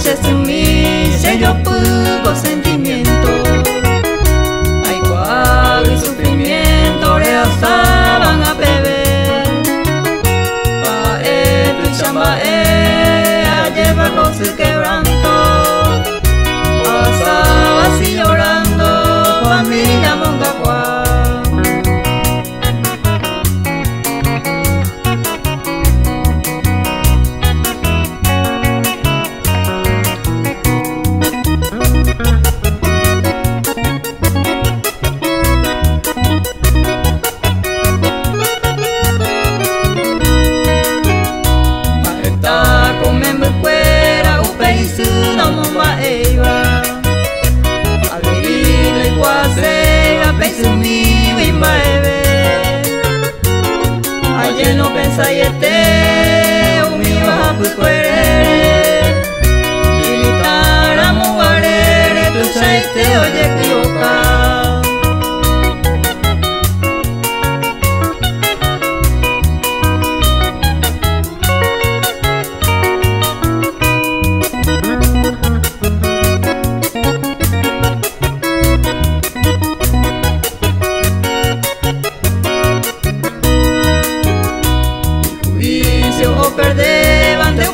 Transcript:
noche sumise yo pugo sentimiento. Ay cuál cual sufrimiento le asaban a beber. Pa' e, tu chamba e, a llevar con su que wa eiwa Aguirre kwa sega pensumi y maeve Ayer no pensayete, umi baja pues